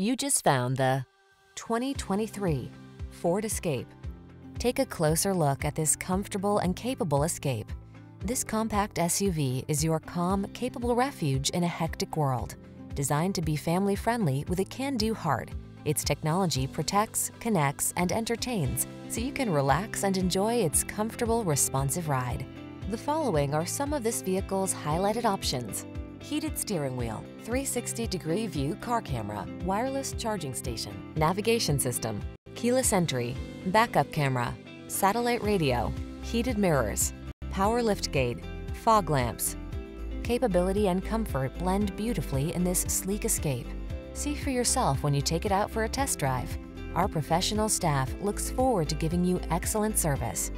You just found the 2023 Ford Escape. Take a closer look at this comfortable and capable Escape. This compact SUV is your calm, capable refuge in a hectic world. Designed to be family-friendly with a can-do heart, its technology protects, connects, and entertains, so you can relax and enjoy its comfortable, responsive ride. The following are some of this vehicle's highlighted options. Heated steering wheel, 360-degree view car camera, wireless charging station, navigation system, keyless entry, backup camera, satellite radio, heated mirrors, power liftgate, fog lamps. Capability and comfort blend beautifully in this sleek escape. See for yourself when you take it out for a test drive. Our professional staff looks forward to giving you excellent service.